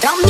Don't